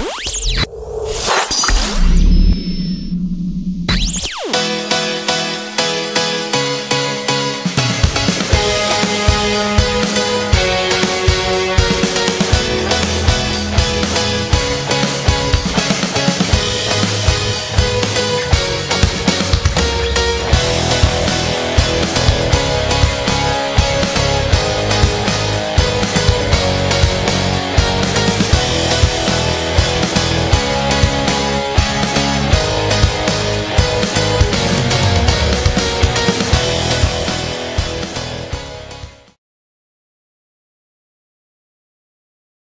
Bye.